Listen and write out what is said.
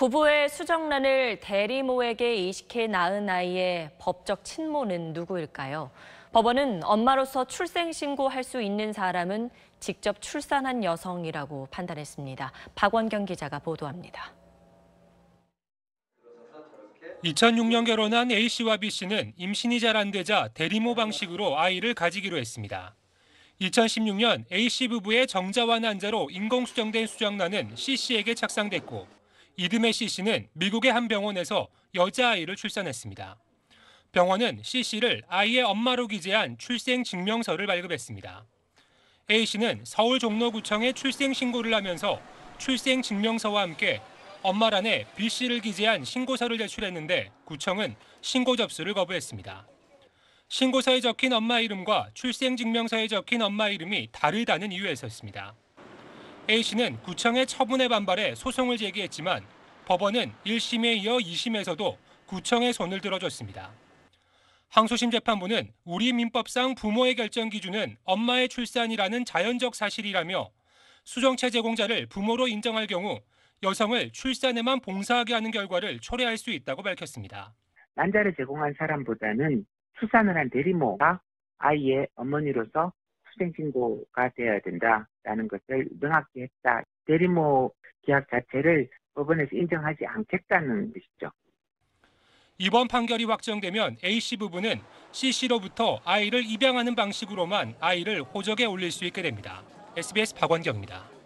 부부의 수정란을 대리모에게 이식해 낳은 아이의 법적 친모는 누구일까요? 법원은 엄마로서 출생신고할 수 있는 사람은 직접 출산한 여성이라고 판단했습니다. 박원경 기자가 보도합니다. 2006년 결혼한 A씨와 B씨는 임신이 잘 안 되자 대리모 방식으로 아이를 가지기로 했습니다. 2016년 A씨 부부의 정자와 난자로 인공수정된 수정란은 C씨에게 착상됐고 이듬해 C씨는 미국의 한 병원에서 여자아이를 출산했습니다. 병원은 C씨를 아이의 엄마로 기재한 출생 증명서를 발급했습니다. A씨는 서울 종로구청에 출생 신고를 하면서 출생 증명서와 함께 엄마란에 B씨를 기재한 신고서를 제출했는데 구청은 신고 접수를 거부했습니다. 신고서에 적힌 엄마 이름과 출생증명서에 적힌 엄마 이름이 다르다는 이유에서였습니다. A씨는 구청의 처분에 반발해 소송을 제기했지만 법원은 1심에 이어 2심에서도 구청의 손을 들어줬습니다. 항소심 재판부는 우리 민법상 부모의 결정 기준은 엄마의 출산이라는 자연적 사실이라며 수정체 제공자를 부모로 인정할 경우 여성을 출산에만 봉사하게 하는 결과를 초래할 수 있다고 밝혔습니다. 난자를 제공한 사람보다는 출산을 한 대리모가 아이의 어머니로서 출생신고가 되어야 된다라는 것을 명확히 했다. 대리모 계약 자체를 법원에서 인정하지 않겠다는 것이죠. 이번 판결이 확정되면 A씨 부부는 C씨로부터 아이를 입양하는 방식으로만 아이를 호적에 올릴 수 있게 됩니다. SBS 박원경입니다.